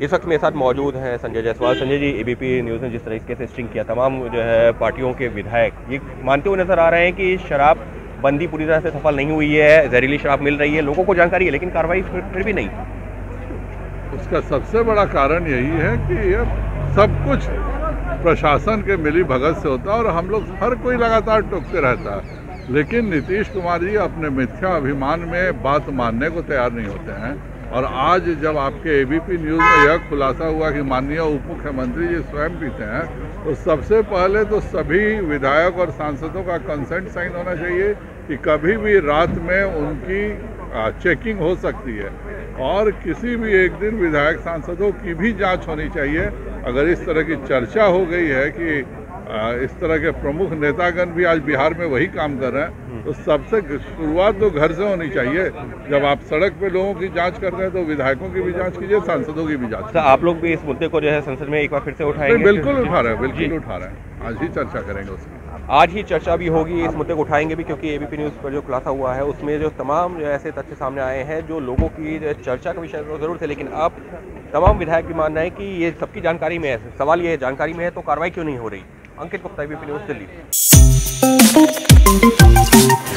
इस वक्त मेरे साथ मौजूद हैं संजय जायसवाल। संजय जी एबीपी न्यूज़ ने जिस तरीके से स्ट्रिंग किया तमाम जो है पार्टियों के विधायक ये मानते हुए नज़र आ रहे हैं कि शराब बंदी पूरी तरह से सफल नहीं हुई है जहरीली शराब मिल रही है लोगों को जानकारी है लेकिन कार्रवाई फिर, फिर भी नहीं। उसका सबसे बड़ा कारण यही है कि ये सब कुछ प्रशासन के मिली भगत से होता है और हम लोग हर कोई लगातार टोकते रहता है। लेकिन नीतीश कुमार जी अपने मिथ्या अभिमान में बात मानने को तैयार नहीं होते हैं। और आज जब आपके एबीपी न्यूज़ में यह खुलासा हुआ कि माननीय उप मुख्यमंत्री जी स्वयं पीते हैं तो सबसे पहले तो सभी विधायक और सांसदों का कंसेंट साइन होना चाहिए कि कभी भी रात में उनकी चेकिंग हो सकती है। और किसी भी एक दिन विधायक सांसदों की भी जाँच होनी चाहिए। अगर इस तरह की चर्चा हो गई है कि इस तरह के प्रमुख नेतागण भी आज बिहार में वही काम कर रहे हैं तो सबसे शुरुआत तो घर से होनी चाहिए। जब आप सड़क पे लोगों की जाँच कर रहे हैं तो विधायकों की भी जाँच कीजिए सांसदों की भी जाँच तो आप लोग भी इस मुद्दे को जो है संसद में एक बार फिर से उठाएँगे? बिल्कुल उठा रहे हैं बिल्कुल उठा रहे हैं। आज ही चर्चा करेंगे उसकी आज ही चर्चा भी होगी इस मुद्दे को उठाएँगे भी क्योंकि एबीपी न्यूज़ पर जो खुलासा हुआ है उसमें जो तमाम जो ऐसे तथ्य सामने आए हैं जो लोगों की चर्चा का विषय तो ज़रूर थे लेकिन अब तमाम विधायक भी मान रहे हैं कि ये सबकी जानकारी में है। सवाल ये है जानकारी में है तो कार्रवाई क्यों नहीं हो रही? Ankit Gupta ABP news Delhi. Thank you.